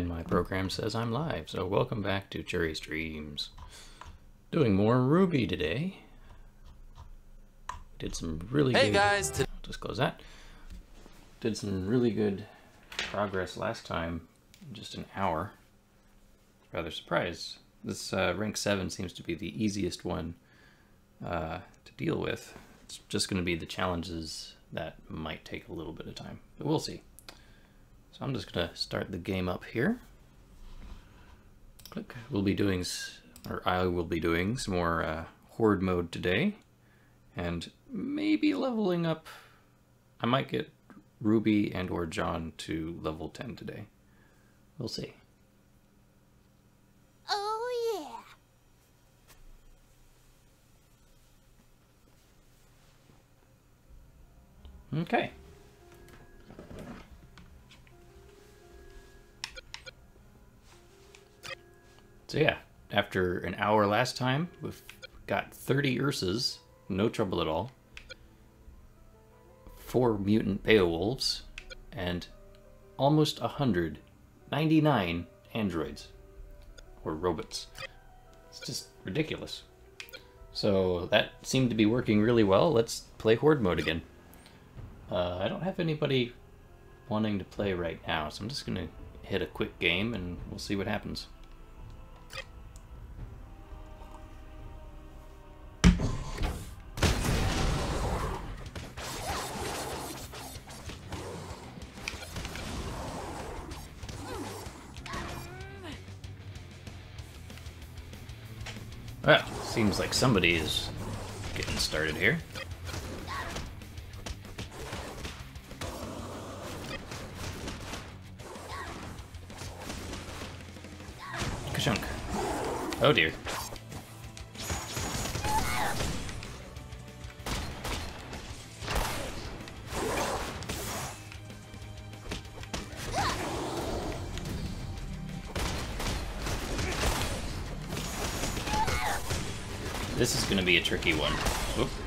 and my program says I'm live. So welcome back to Chrury Streams. Doing more Ruby today. Did some really Hey good... guys, I'll just close that. Did some really good progress last time in just an hour. Rather surprised. This uh, rank 7 seems to be the easiest one uh, to deal with. It's just going to be the challenges that might take a little bit of time, but we'll see. So I'm just going to start the game up here. Click. We'll be doing, or I will be doing some more uh, horde mode today, and maybe leveling up. I might get Ruby and or Jaune to level 10 today. We'll see. Oh yeah. Okay. So yeah, after an hour last time, we've got 30 Ursas, no trouble at all. Four mutant Beowulfs, and almost 100, 99 androids. Or robots. It's just ridiculous. So that seemed to be working really well. Let's play Horde mode again. Uh, I don't have anybody wanting to play right now, so I'm just gonna hit a quick game and we'll see what happens. Seems like somebody is getting started here. Kashunk. Oh dear. Be a tricky one. Whoop.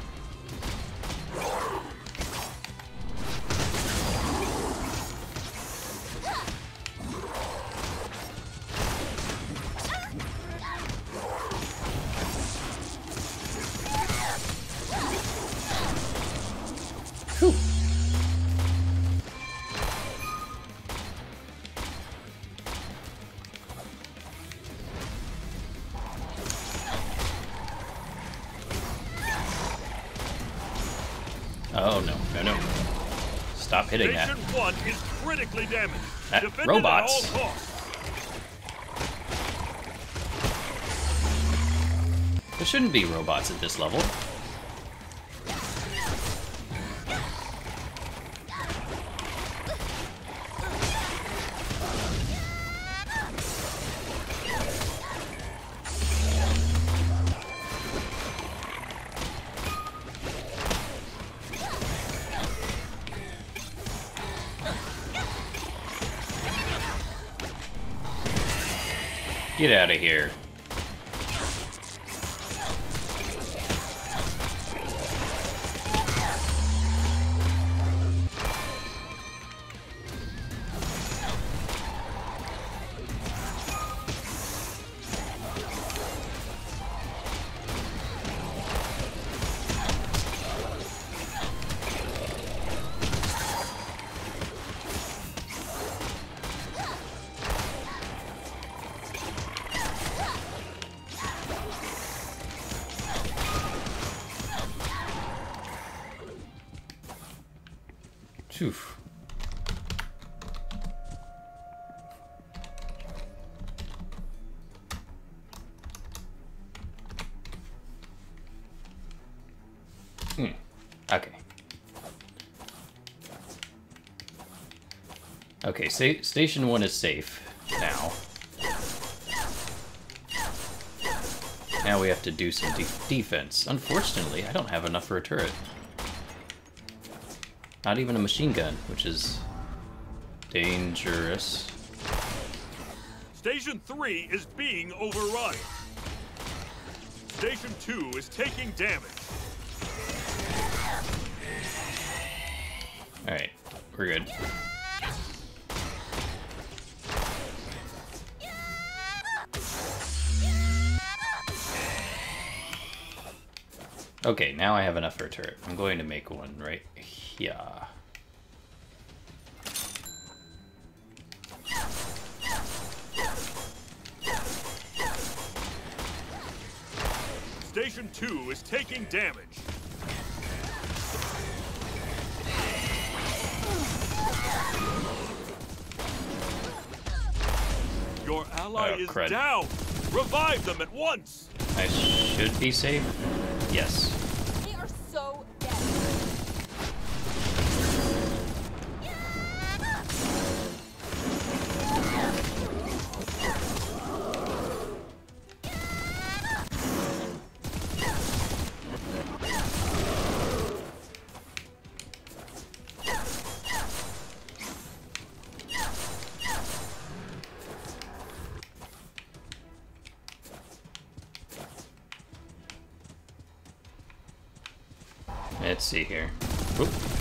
Hitting Station that. one is critically damaged. That- robots. At all costs. There shouldn't be robots at this level. Hmm. Okay. Okay, sa station one is safe now. Now we have to do some de defense. Unfortunately, I don't have enough for a turret. Not even a machine gun, which is dangerous. Station 3 is being overrun. Station 2 is taking damage. Alright, we're good. Okay, now I have enough for a turret. I'm going to make one right here. Station 2 is taking damage. Your ally Oh, is down. Revive them at once. I should be safe. Yes. Let's see here. Oop.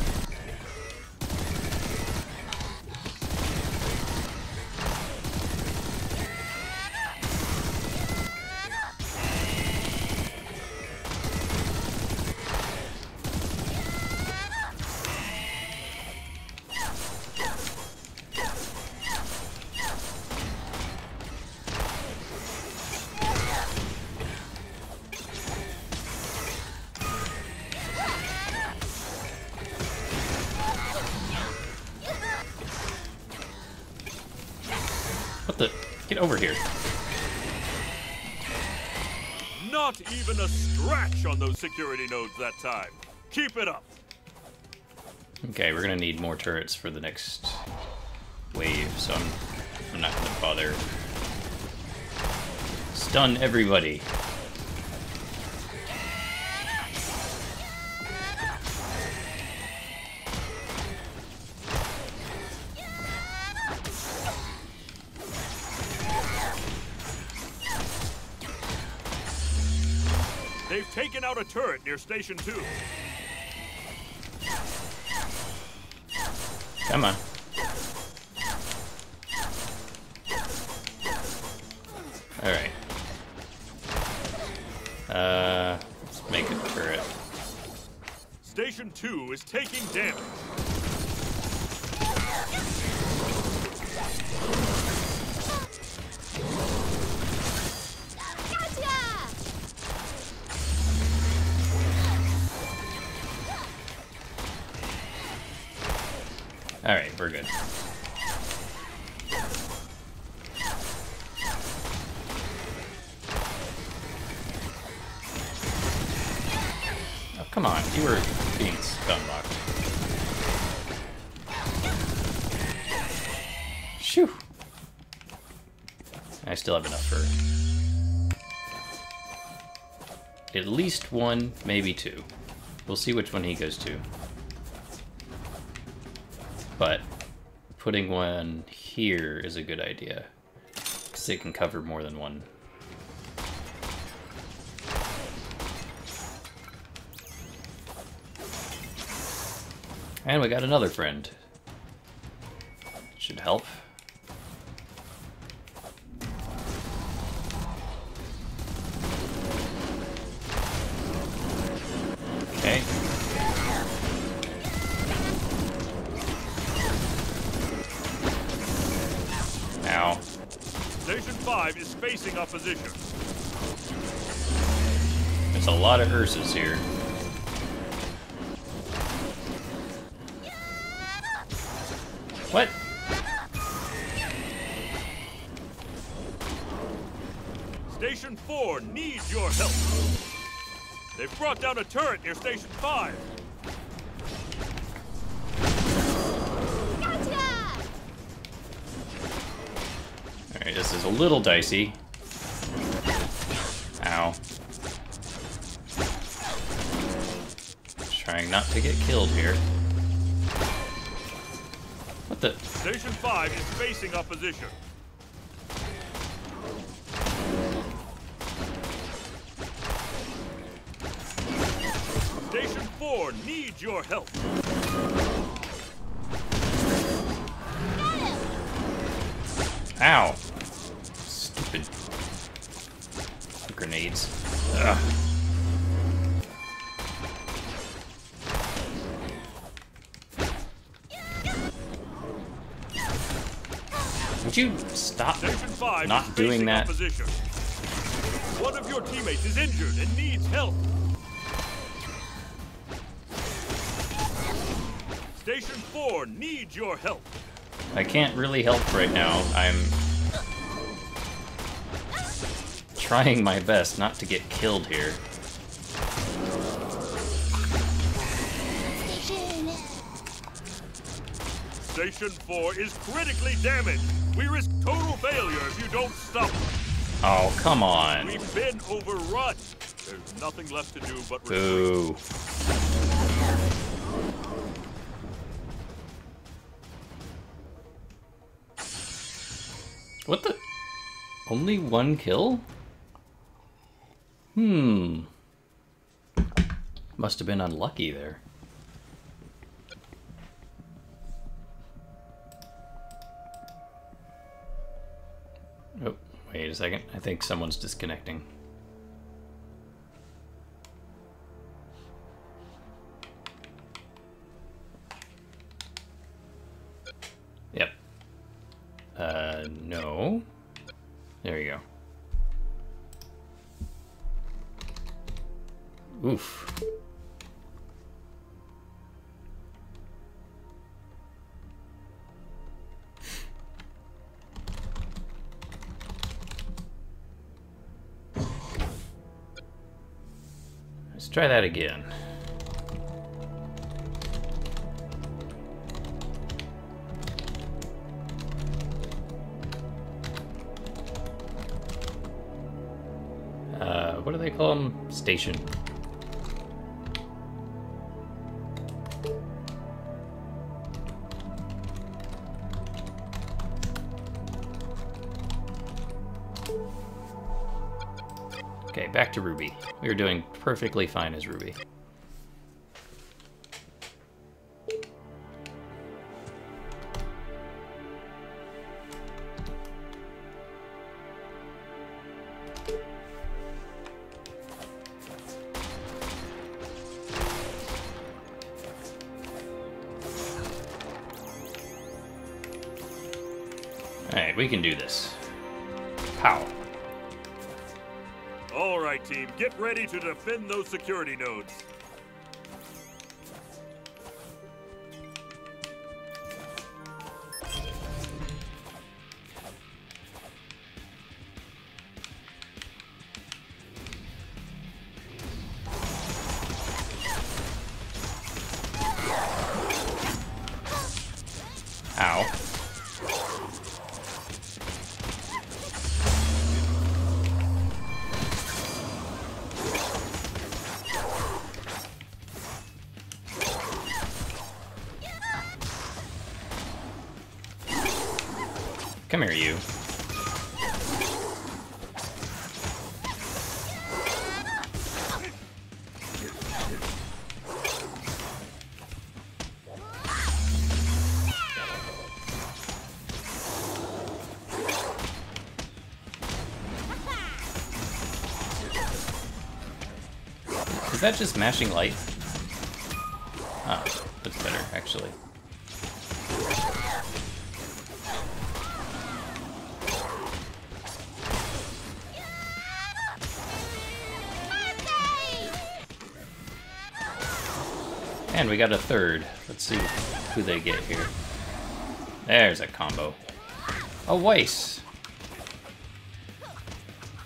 Security nodes that time. Keep it up. Okay, we're gonna need more turrets for the next wave, so I'm, I'm not gonna bother. Stun everybody. Out a turret near Station 2. Come on. Alright, we're good. Oh, come on. You were being stun locked. Shoo! I still have enough for at least one, maybe two. We'll see which one he goes to. Putting one here is a good idea. Because it can cover more than one. And we got another friend. Should help. Facing opposition. There's a lot of Ursas here. What? Station 4 needs your help. They've brought down a turret near Station 5. Gotcha! Alright, this is a little dicey. To get killed here. What the? Station 5 is facing opposition. Station 4 needs your help. Ow. Stupid grenades. Ugh. You stop 5 not doing that? opposition. One of your teammates is injured and needs help. Station 4 needs your help. I can't really help right now. I'm trying my best not to get killed here. Station 4 is critically damaged. We risk total failure if you don't stop. Oh, come on. We've been overrun. There's nothing left to do but retreat. What the? Only one kill? Hmm. Must have been unlucky there. Oh, wait a second. I think someone's disconnecting. Yep. Uh, no. There you go. Oof. Try that again. Uh, what do they call them? Station. We were doing perfectly fine as Ruby. To defend those security nodes. That just mashing light? Ah, oh, that's better, actually. And we got a third. Let's see who they get here. There's a combo. A Weiss.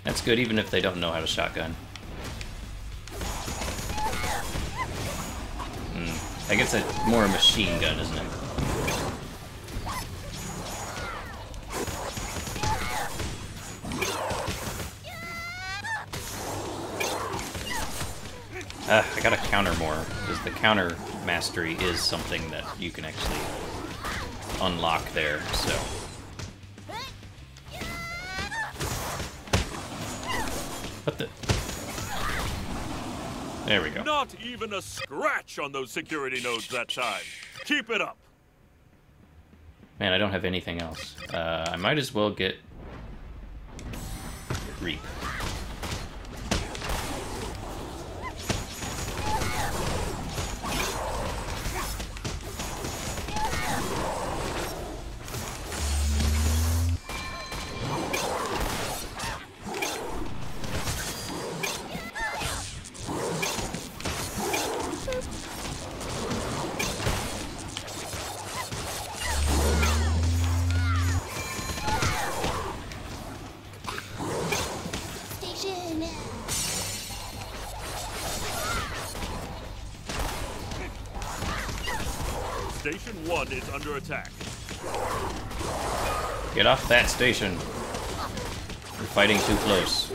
That's good even if they don't know how to shotgun. I guess it's more a machine gun, isn't it? Uh, I gotta counter more, because the counter mastery is something that you can actually unlock there, so. There we go. Not even a scratch on those security nodes that time. Keep it up. Man, I don't have anything else. Uh, I might as well get Reap. Attack. Get off that station. You're fighting too close.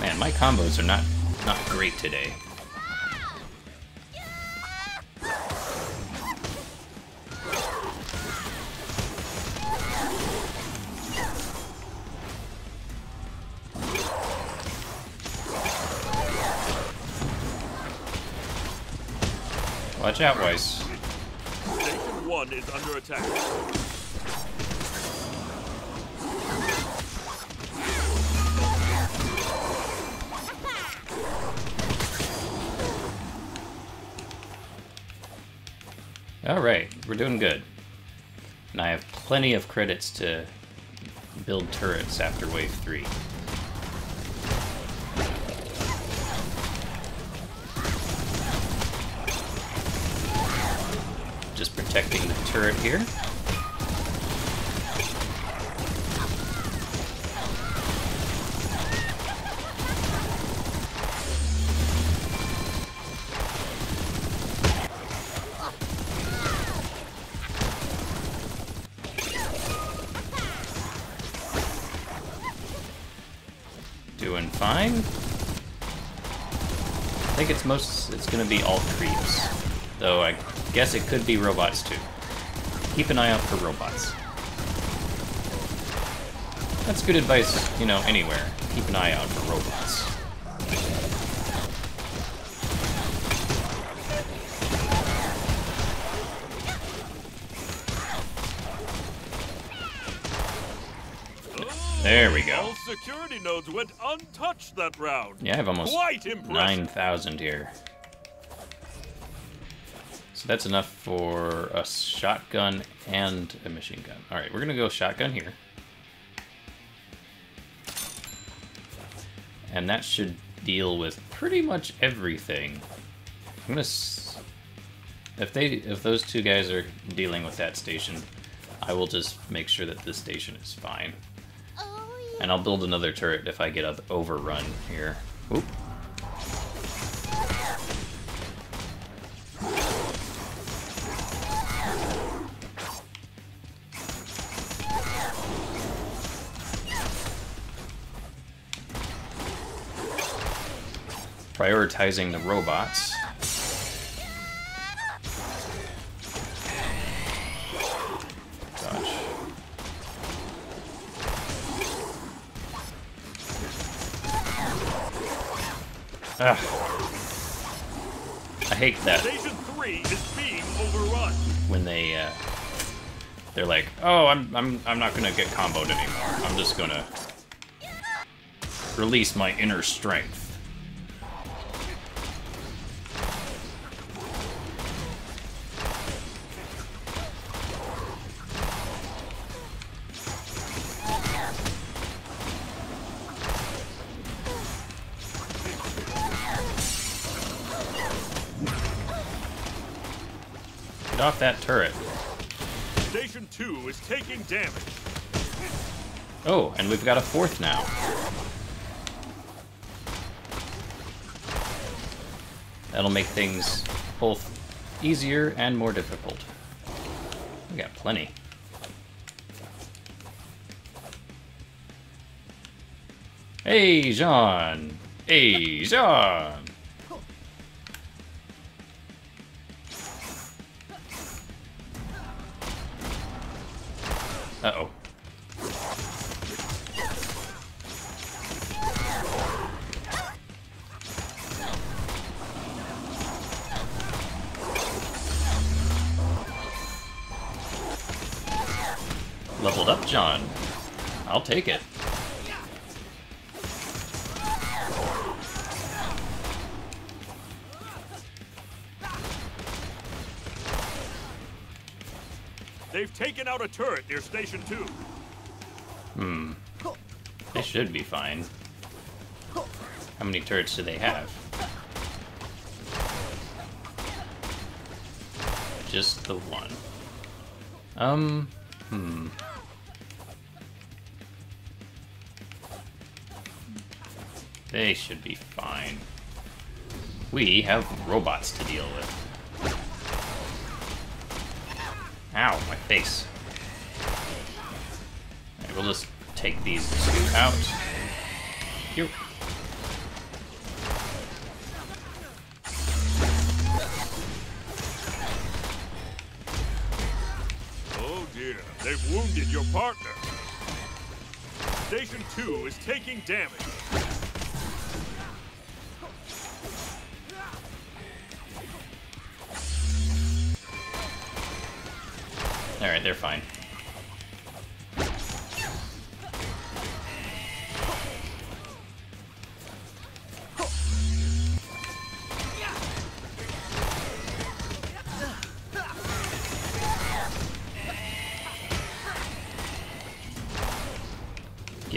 Man, my combos are not not great today. Watch out, Weiss. Station 1 is under attack. Alright, we're doing good. And I have plenty of credits to build turrets after Wave 3. Here. Doing fine. I think it's most it's gonna be all creeps. Though I guess it could be robots too. Keep an eye out for robots. That's good advice, you know, anywhere. Keep an eye out for robots. There we go. All security nodes went untouched that round. Yeah, I have almost Quite impressive. 9,000 here. So that's enough for a shotgun and a machine gun. Alright, we're gonna go shotgun here. And that should deal with pretty much everything. I'm gonna... S if they, if those two guys are dealing with that station, I will just make sure that this station is fine. Oh. And I'll build another turret if I get overrun here. Oop. Prioritizing the robots. Dodge. Ugh. I hate that Station 3 is being overrun. when they uh, they're like, "Oh, I'm I'm I'm not gonna get comboed anymore. I'm just gonna release my inner strength." Off that turret. Station 2 is taking damage. Oh, and we've got a fourth now. That'll make things both easier and more difficult. We got plenty. Hey, Jaune! Hey, Jaune! turret near Station 2. Hmm. This should be fine. How many turrets do they have? Just the one. Um, hmm. They should be fine. We have robots to deal with. Ow, my face. We'll just take these two out. Oh dear, they've wounded your partner. Station 2 is taking damage.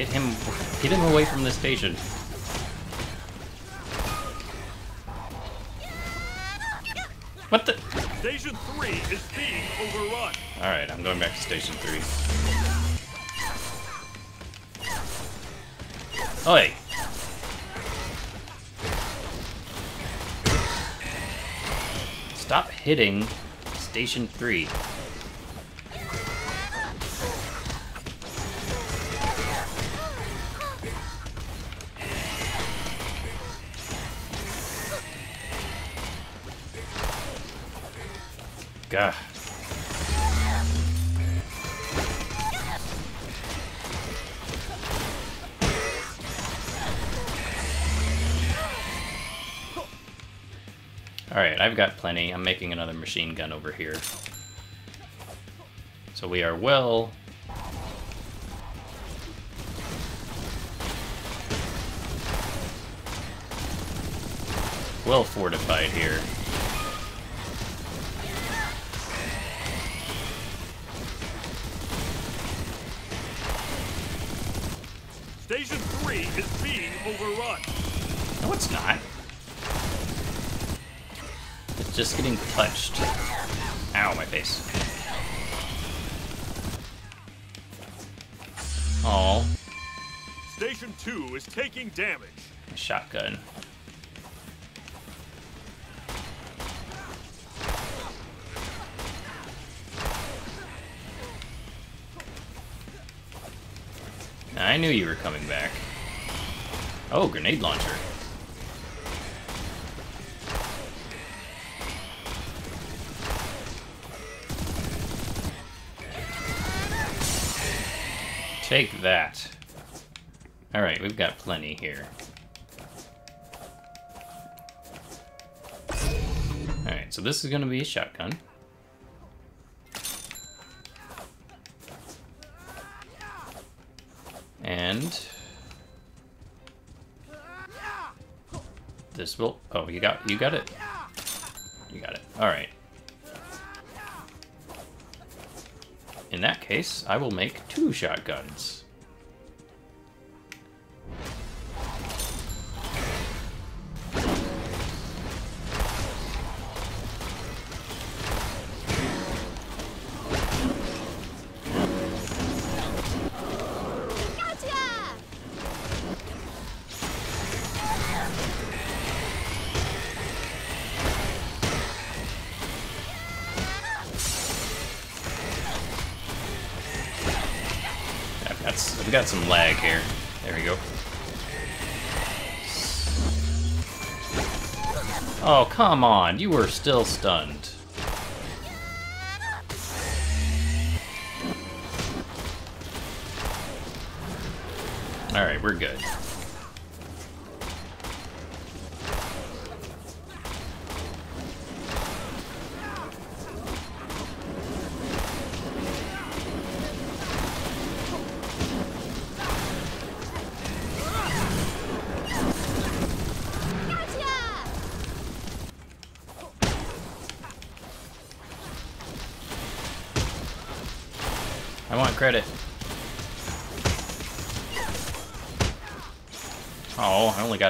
Get him get him away from the station. What the Station 3 is being overrun. Alright, I'm going back to station three. Oi! Stop hitting station three. I've got plenty. I'm making another machine gun over here. So we are well... Take that. Alright, we've got plenty here. Alright, so this is gonna be a shotgun. And this will oh you got you got it. You got it. Alright. In that case, I will make two shotguns. Some lag here. There we go. Oh, come on. You were still stunned.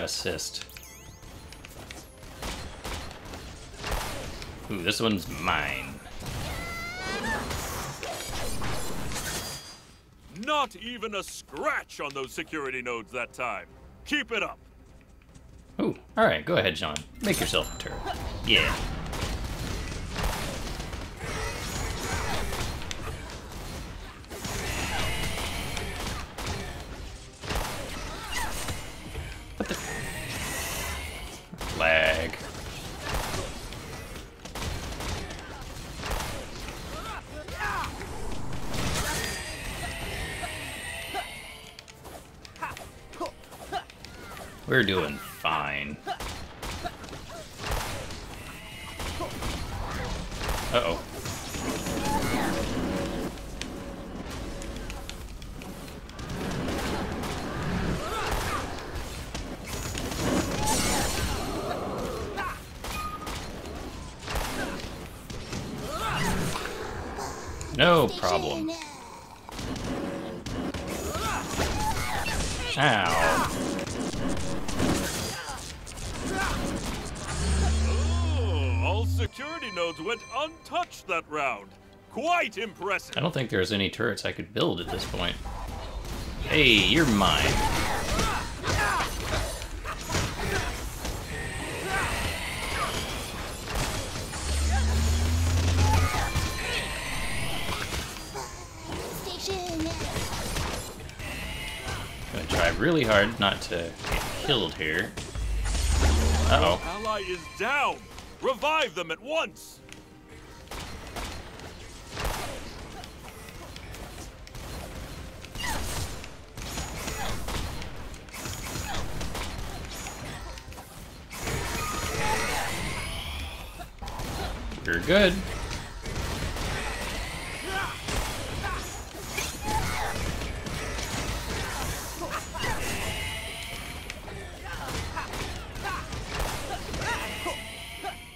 Got assist. Ooh, this one's mine. Not even a scratch on those security nodes that time. Keep it up. Ooh, alright, go ahead, Jaune. Make yourself a turret. Yeah. We're doing Quite impressive. I don't think there's any turrets I could build at this point. Hey, you're mine. Gonna try really hard not to get killed here. Uh-oh. Ally is down. Revive them at once. Good.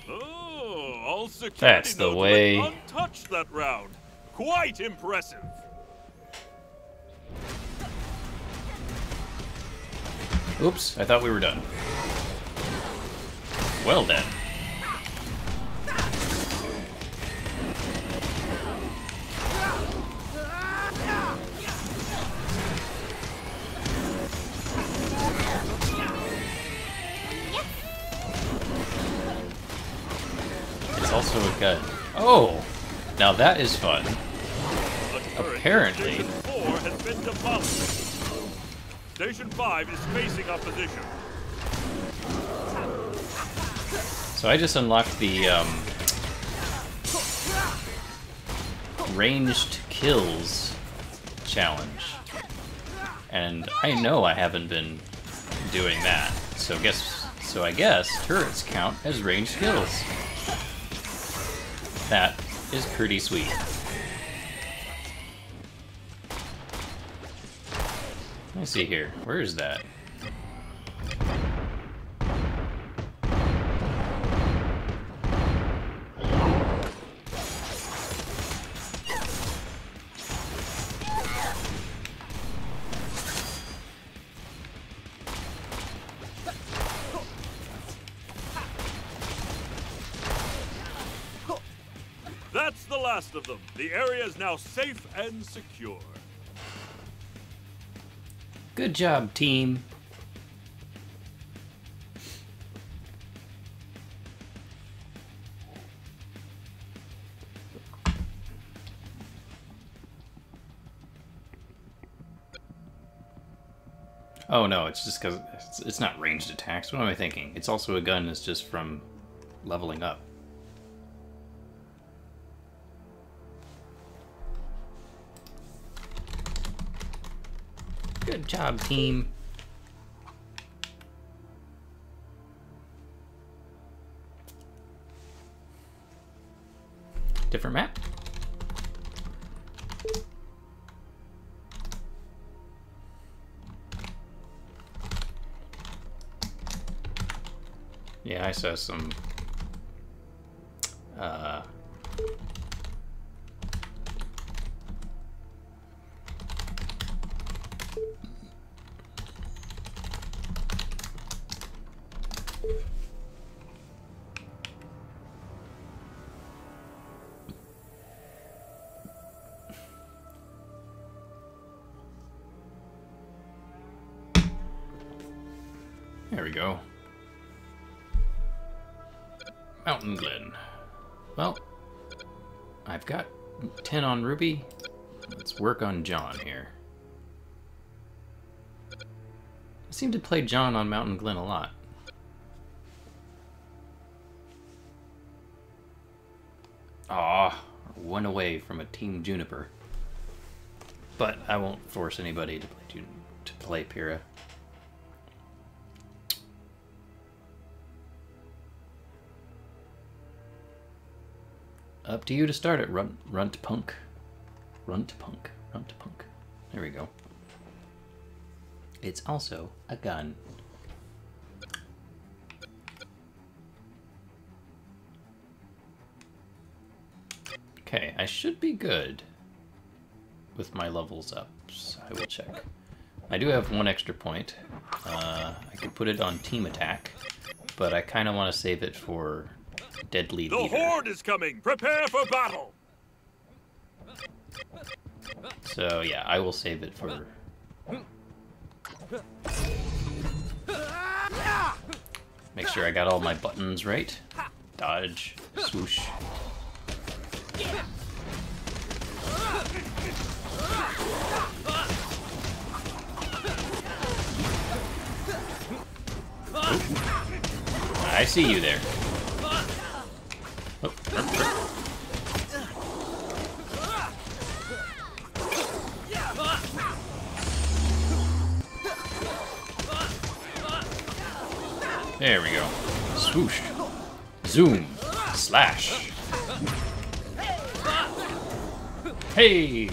Oh, That's the way. untouched that round. Quite impressive. Oops, I thought we were done. Well then. That is fun. The turret in Apparently. Station 4 has been demolished. Station 5 is facing opposition. So I just unlocked the um, ranged kills challenge, and I know I haven't been doing that. So guess so I guess turrets count as ranged kills. That is pretty sweet. Let me see here. Where is that? Is now safe and secure. Good job, team. Oh no, it's just because it's, it's not ranged attacks. What am I thinking? It's also a gun that's just from leveling up. Good job, team. Different map? Yeah, I saw some. Ruby. Let's work on Jaune here. I seem to play Jaune on Mountain Glenn a lot. Aw, one away from a Team Juniper. But I won't force anybody to play Jun to play Pyrrha. Up to you to start it, runt Punk. Runt Punk. Runt Punk. There we go. It's also a gun. Okay, I should be good with my levels up. I will check. I do have one extra point. Uh, I could put it on team attack, but I kind of want to save it for deadly The leader. horde is coming. Prepare for battle. So yeah, I will save it for. Make sure I got all my buttons right. Dodge, swoosh. I see you there. There we go. Swoosh. Zoom. Slash. Hey!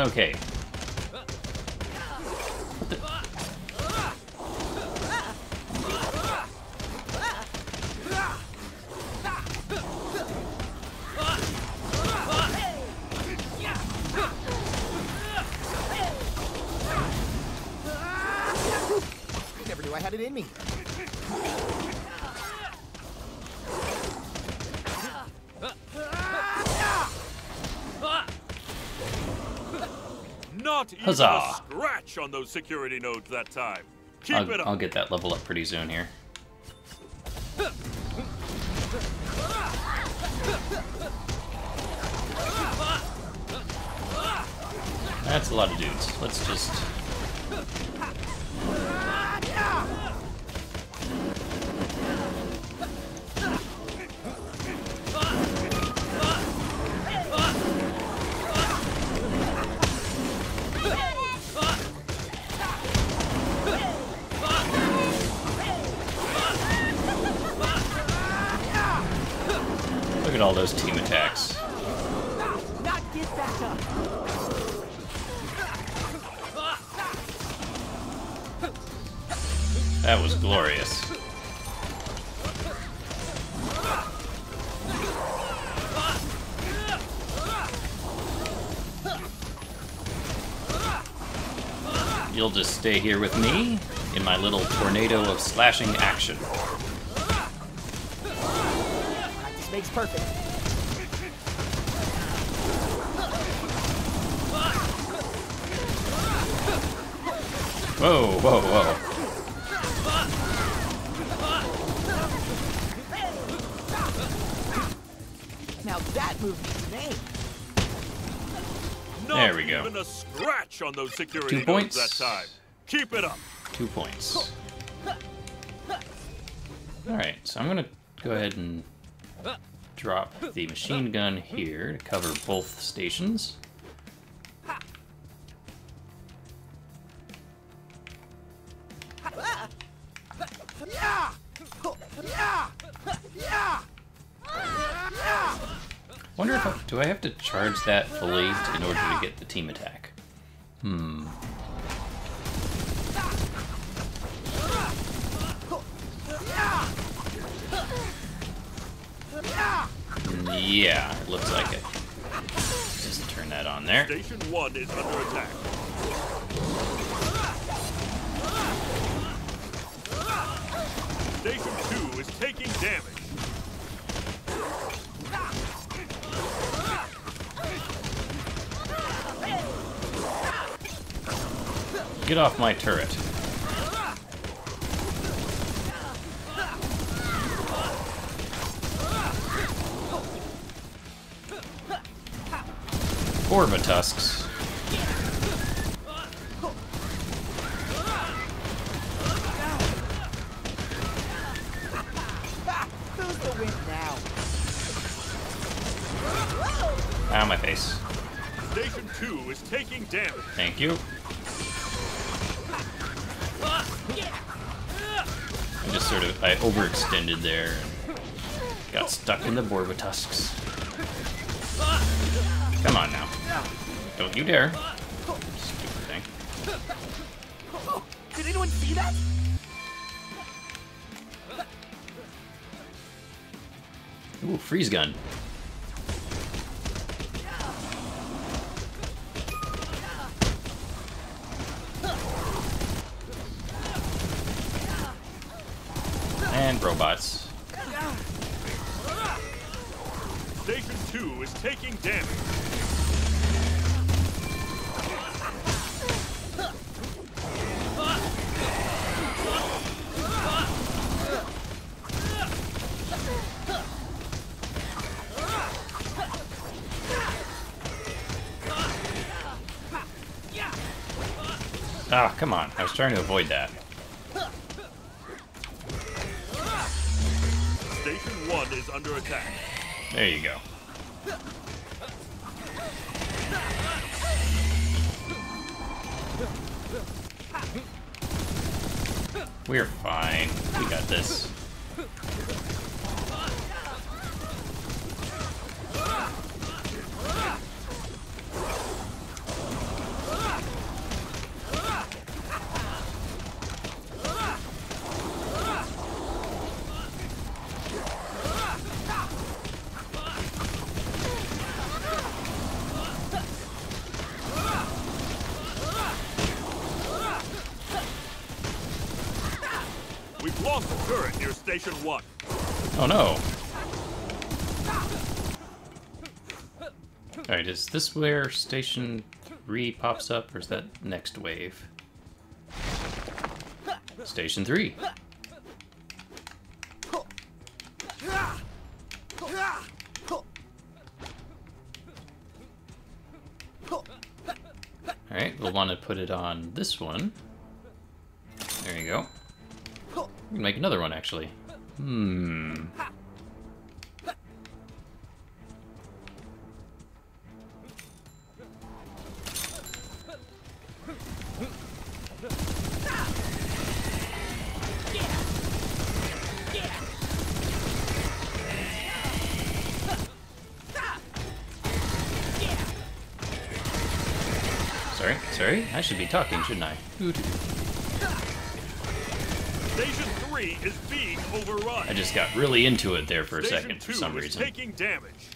Doing okay. Never knew I had it in me. Not even Huzzah. a scratch on those security nodes that time. Keep I'll, it up. I'll get that level up pretty soon here. That's a lot of dudes. Let's just... here with me in my little tornado of slashing action. Practice makes perfect. Whoa, whoa, whoa. Now that move needs a name. Not There we go. even a scratch on those security Two nodes points. Keep it up. Two points. Alright, so I'm gonna go ahead and drop the machine gun here to cover both stations. Wonder if I, do I have to charge that fully in order to get the team attack? Hmm. Yeah, it looks like it. Just turn that on there. Station 1 is under attack. Station 2 is taking damage. Get off my turret. Boarbatusks. Ha! Who's the win? Ow, ah, my face. Station 2 is taking damage. Thank you. I just sort of I overextended there and got stuck in the Borba you dare. Stupid thing. Did anyone see that? Ooh, freeze gun. Ah, come on. I was trying to avoid that. Station 1 is under attack. There you go. This where Station 3 pops up, or is that next wave? Station 3. Alright, we'll want to put it on this one. There you go. We can make another one, actually. Hmm. Sorry, sorry. I should be talking, shouldn't I? Station 3 is being overrun. I just got really into it there for a Station second for 2 some is reason. taking damage.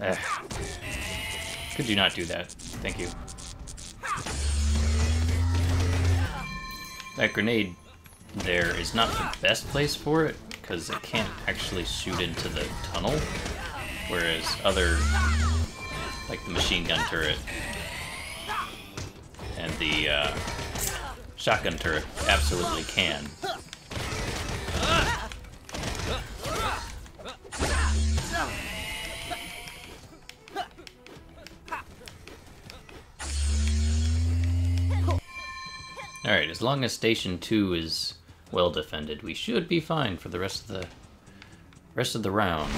Eh. Could you not do that? Thank you. That grenade there is not the best place for it, because it can't actually shoot into the tunnel, whereas other, like the machine gun turret and the uh, shotgun turret absolutely can. Alright, as long as Station 2 is well defended, we should be fine for the rest of the rest of the round.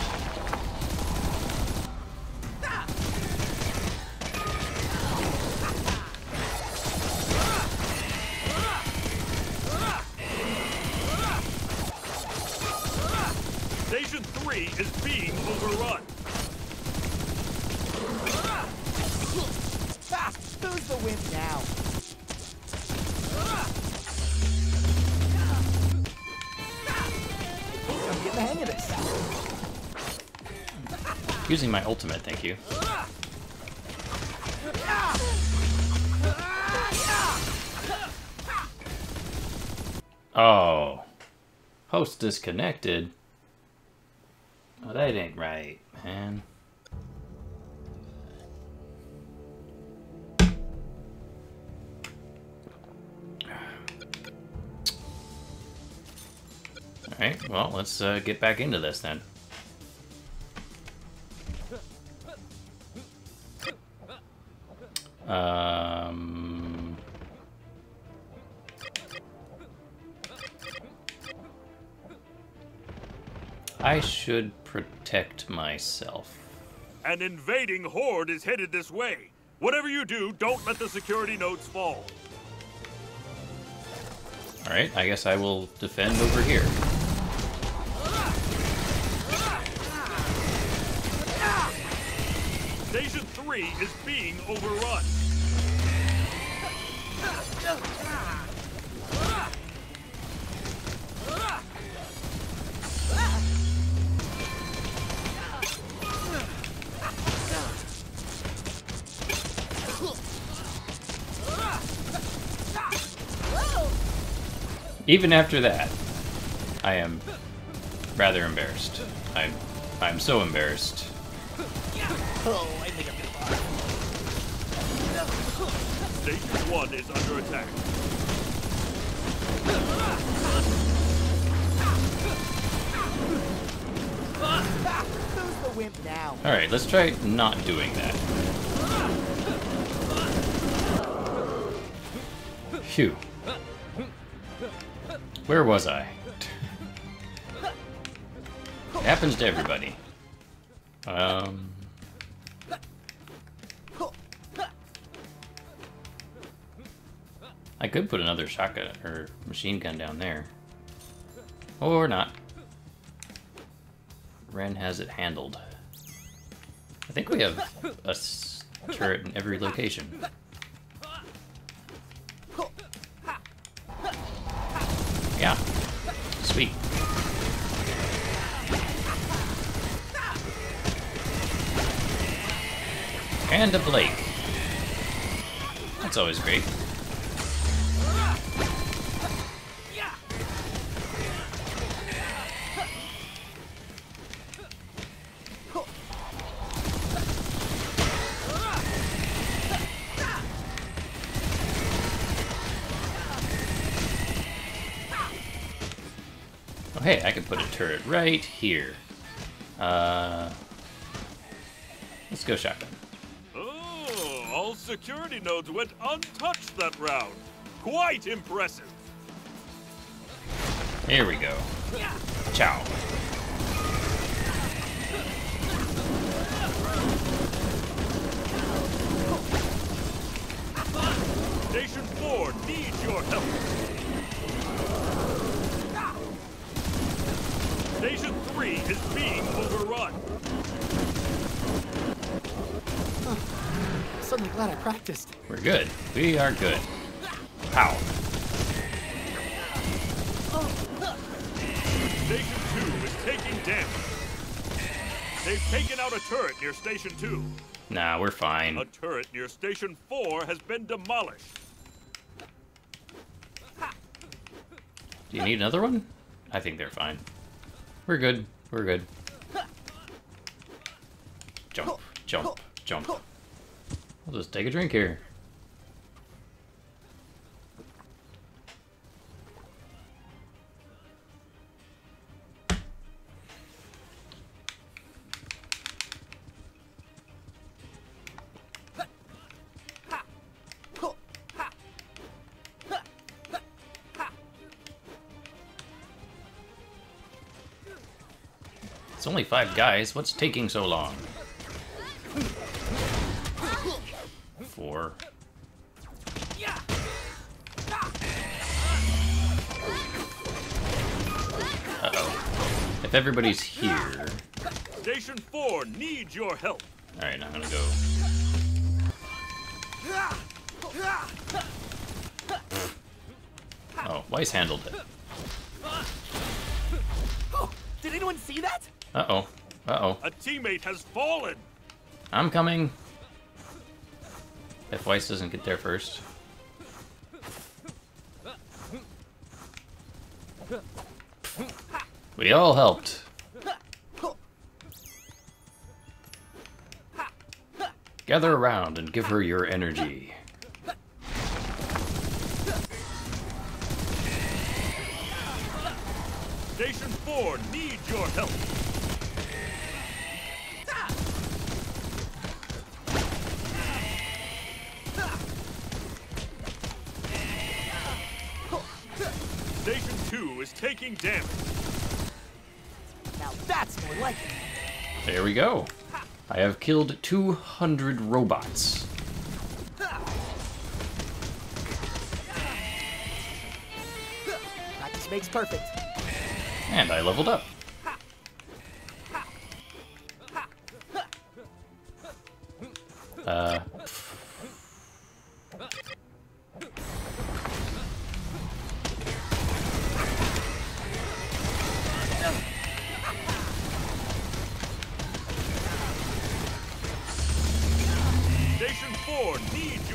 Disconnected. Oh, that ain't right, man. Alright, well, let's uh, get back into this then. I should protect myself. An invading horde is headed this way. Whatever you do, don't let the security nodes fall. Alright, I guess I will defend over here. Station 3 is being overrun. Even after that, I am rather embarrassed. I'm I'm so embarrassed. Oh, I think I'm Station 1 is under attack. Alright, let's try not doing that. Phew. Where was I? It happens to everybody. Um. I could put another shotgun or machine gun down there. Or not. Ren has it handled. I think we have a turret in every location. Sweet. And a Blake. That's always great. Hey, I can put a turret right here. Uh, let's go shotgun. Oh, all security nodes went untouched that round. Quite impressive. Here we go. Ciao. Station 4 needs your help. Station 3 is being overrun. Suddenly glad I practiced. We're good. We are good. Pow. Station 2 is taking damage. They've taken out a turret near Station 2. Nah, we're fine. A turret near Station 4 has been demolished. Do you need another one? I think they're fine. We're good. We're good. Jump, jump, jump. I'll just take a drink here. It's only five guys. What's taking so long? Four. Uh-oh. If everybody's here... Station 4 needs your help. Alright, I'm gonna go... Oh, Weiss handled it. Oh, did anyone see that? Uh-oh. Uh-oh. A teammate has fallen. I'm coming. If Weiss doesn't get there first. We all helped. Gather around and give her your energy. Station 4 needs your help. Go. I have killed 200 robots. Practice makes perfect. And I leveled up.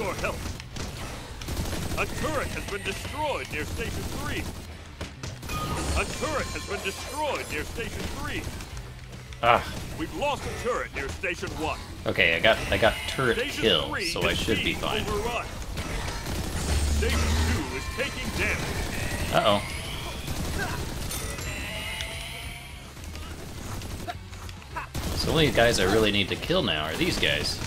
Your help. A turret has been destroyed near Station 3. A turret has been destroyed near Station 3. ah, We've lost a turret near Station 1. okay, I got I got turret Station kill, so I should be fine. Overrun. Station 2 is taking damage. Uh-oh. So the only guys I really need to kill now are these guys.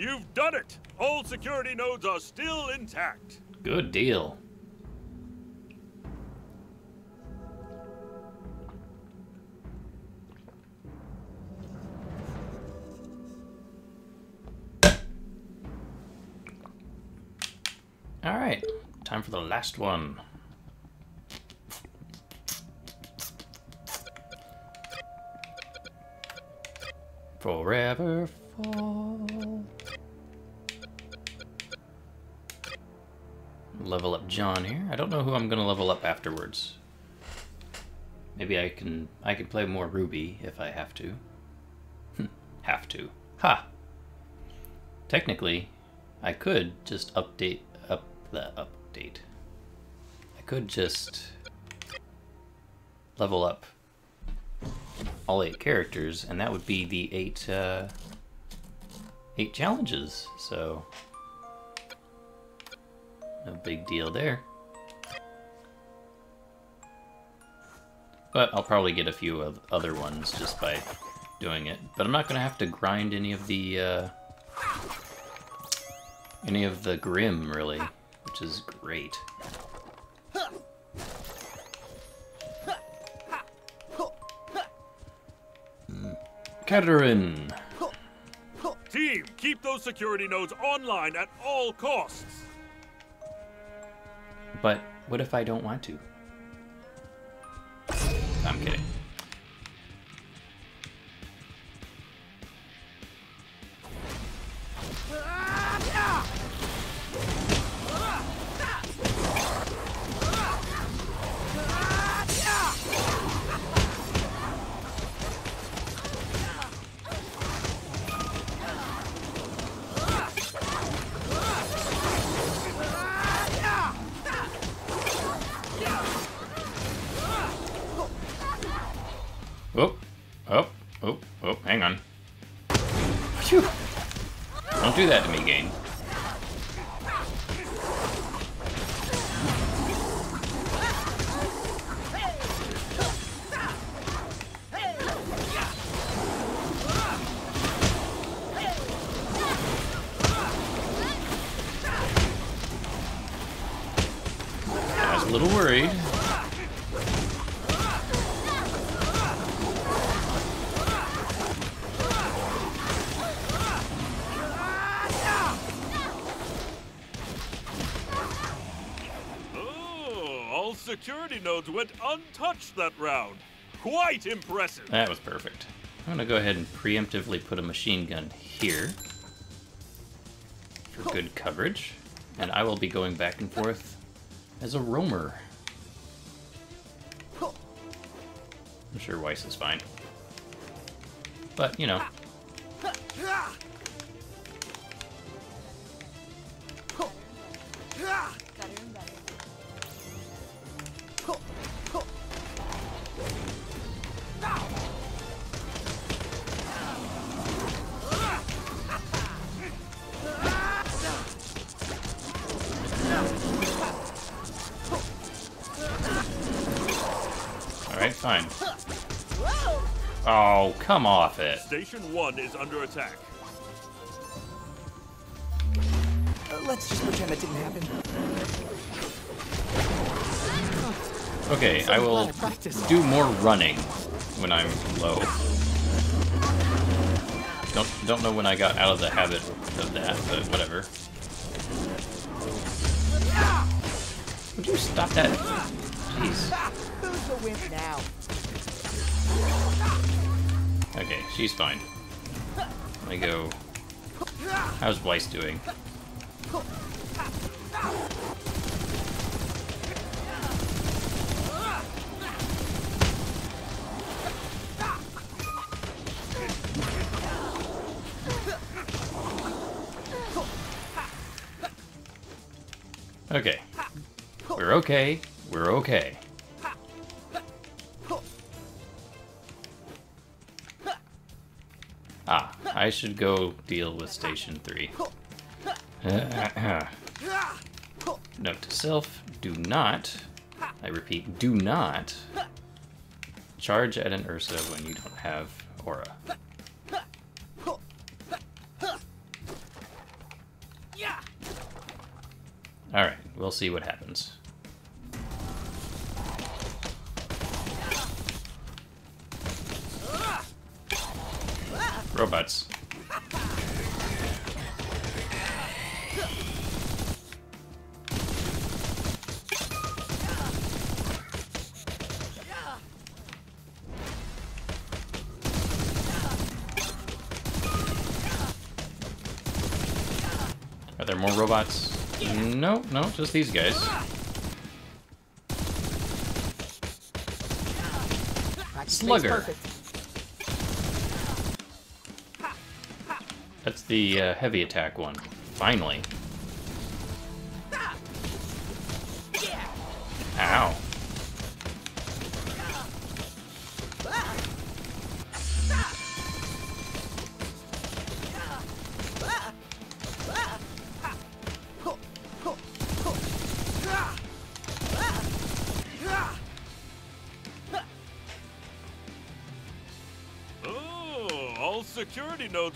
You've done it! All security nodes are still intact. Good deal. Alright, time for the last one. Forever fall. Level up Jaune here. I don't know who I'm gonna level up afterwards. Maybe I can I can play more Ruby if I have to. have to. Ha. Technically, I could just update up the update. I could just level up all eight characters, and that would be the eight uh, eight challenges. So no big deal there. But I'll probably get a few of other ones just by doing it. But I'm not going to have to grind any of the, uh, any of the Grimm, really, which is great. Katerin! Team, keep those security nodes online at all costs. What if I don't want to? I'm kidding. Nodes went untouched that round. Quite impressive. That was perfect. I'm gonna go ahead and preemptively put a machine gun here for good coverage, and I will be going back and forth as a roamer. I'm sure Weiss is fine. But, you know, fine. Oh, come off it. Station 1 is under attack. Uh, let's just pretend that didn't happen. Okay, I will lot of practice. do more running when I'm low. Don't don't know when I got out of the habit of that, but whatever. Would you stop that? Jeez. The wimp now? Okay, she's fine. Me go. How's Weiss doing? Okay. We're okay. We're okay. I should go deal with Station 3. Note to self, do not, I repeat, do not charge at an Ursa when you don't have aura. Alright, we'll see what happens. Robots. There more robots? No, no, just these guys. Slugger. That's the uh, heavy attack one. Finally.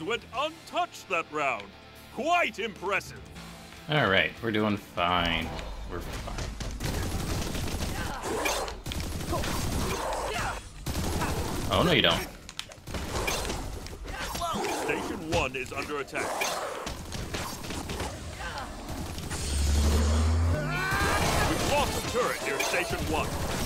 Went untouched that round. Quite impressive. Alright, we're doing fine. We're fine. Oh, no, you don't. Station 1 is under attack. We've lost a turret near Station 1.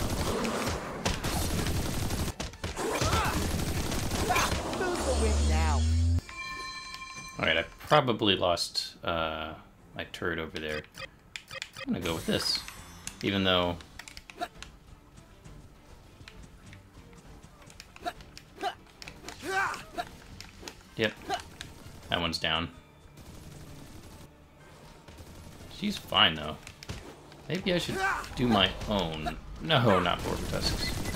Probably lost uh, my turret over there. I'm gonna go with this. Even though... Yep. That one's down. She's fine, though. Maybe I should do my own. No, not Boarbatusks.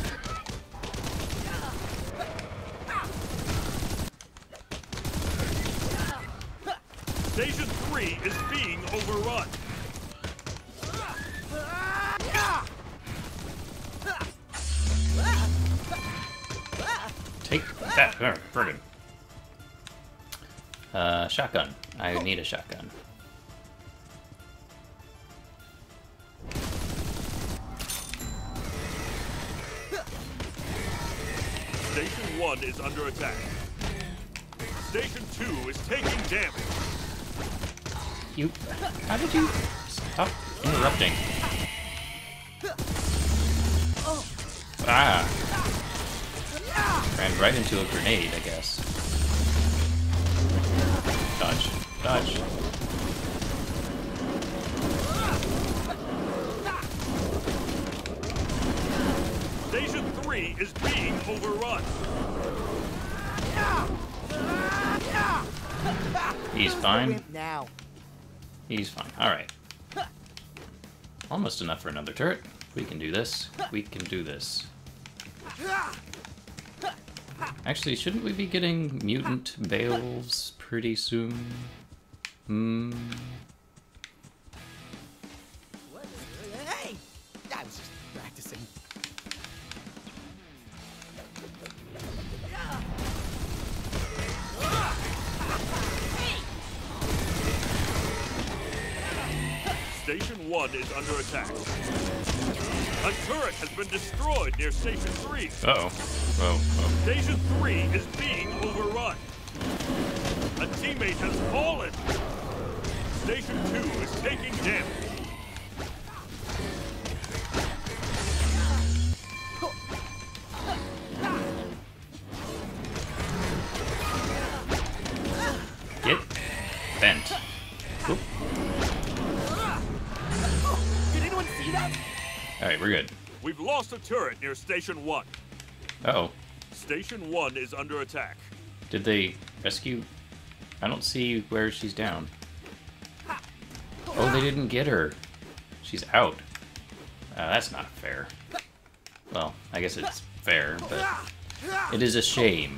Station 3 is being overrun. Take that. Oh, friggin'. Uh, shotgun. I need a shotgun. Station 1 is under attack. Station 2 is taking damage. You. How did you stop interrupting? Ah. Ran right into a grenade, I guess. Dodge. Dodge. Station 3 is being overrun. He's fine. Now. He's fine. Alright. Almost enough for another turret. We can do this. We can do this. Actually, shouldn't we be getting mutant Beowolfs pretty soon? Hmm. Station 1 is under attack. A turret has been destroyed near Station 3. Uh-oh. Oh, oh. Station 3 is being overrun. A teammate has fallen. Station 2 is taking damage. Get bent. Oop. See that? Alright, we're good. We've lost a turret near Station 1. Uh-oh. Station 1 is under attack. Did they rescue? I don't see where she's down. Oh, they didn't get her. She's out. Uh, that's not fair. Well, I guess it's fair, but it is a shame.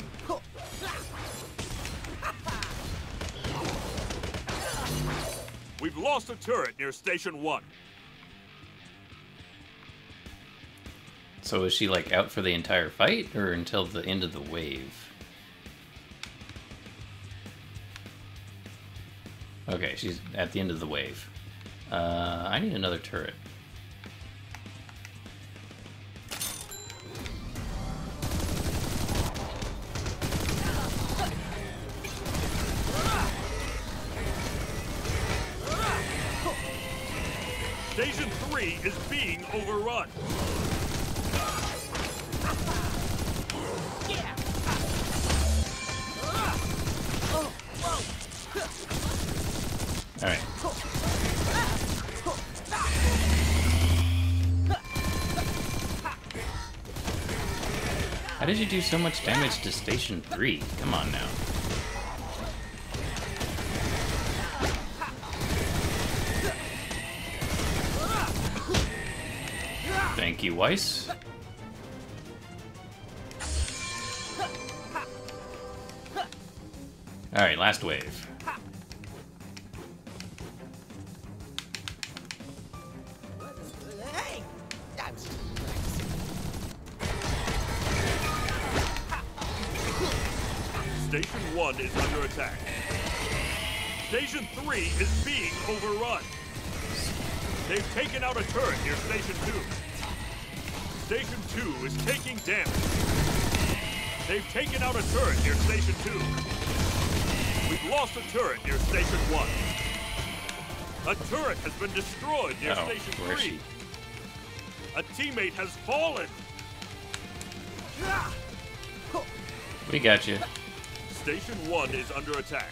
We've lost a turret near Station 1. So is she like out for the entire fight or until the end of the wave? Okay, she's at the end of the wave. Uh, I need another turret. You do so much damage to Station 3? Come on now. Thank you, Weiss. Alright, last wave. Station 1 is under attack. Station 3 is being overrun. They've taken out a turret near Station 2. Station 2 is taking damage. They've taken out a turret near Station 2. We've lost a turret near Station 1. A turret has been destroyed near Oh, Station 3. A teammate has fallen. We got you. Station 1 is under attack.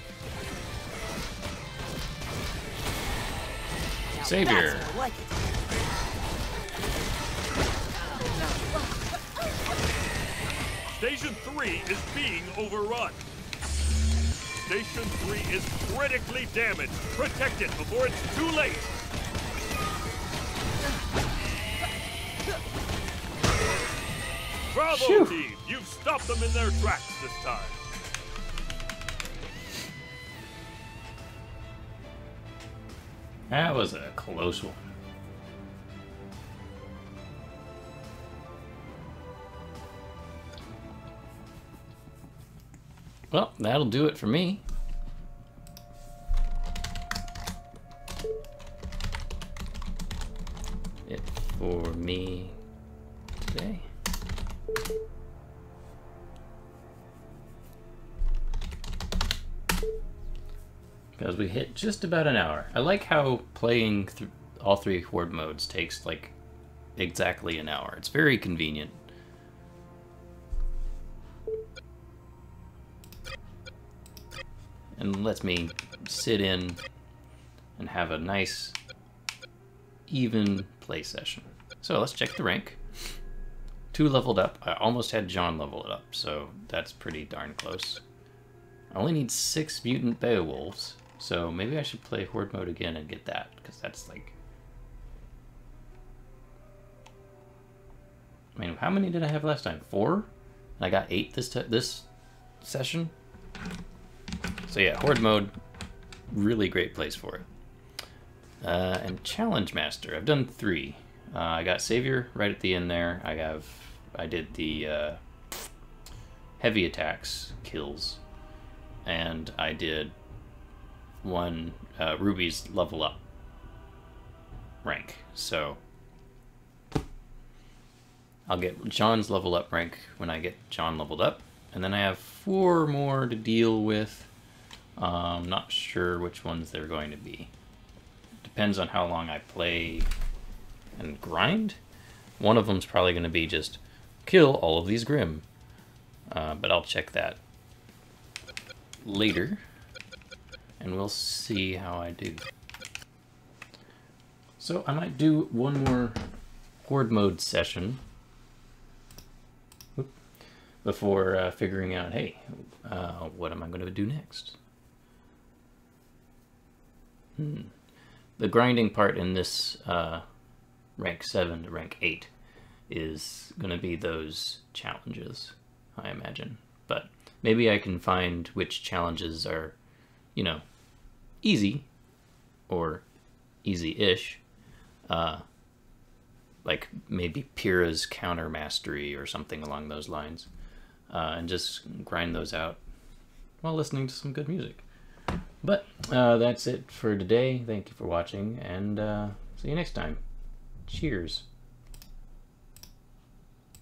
Now Savior. Like. Station 3 is being overrun. Station 3 is critically damaged. Protect it before it's too late. Bravo, Phew. team! You've stopped them in their tracks this time. That was a close one. Well, that'll do it for me. It for me today. Because we hit just about an hour. I like how playing th- all three horde modes takes like exactly an hour. It's very convenient. And lets me sit in and have a nice, even play session. So let's check the rank. two leveled up. I almost had Jaune level it up, so that's pretty darn close. I only need six mutant Beowolfs, so maybe I should play Horde mode again and get that, because that's like... I mean, how many did I have last time? Four? And I got eight this this session? So yeah, Horde mode, really great place for it. Uh, and Challenge Master, I've done three. Uh, I got Savior right at the end there. I have, I did the uh, heavy attacks kills, and I did one uh, Ruby's level up rank. So I'll get Jaune's level up rank when I get Jaune leveled up, and then I have four more to deal with. I'm um, not sure which ones they're going to be. Depends on how long I play and grind. One of them's probably going to be just kill all of these Grimm. Uh, but I'll check that later. And we'll see how I do. So I might do one more Horde mode session before uh, figuring out, hey, uh, what am I going to do next? Hmm. The grinding part in this uh, rank 7 to rank 8 is going to be those challenges, I imagine. But maybe I can find which challenges are, you know, easy or easy-ish. Uh, like maybe Pyrrha's counter mastery or something along those lines. Uh, and just grind those out while listening to some good music. But uh, that's it for today. Thank you for watching, and uh, see you next time. Cheers.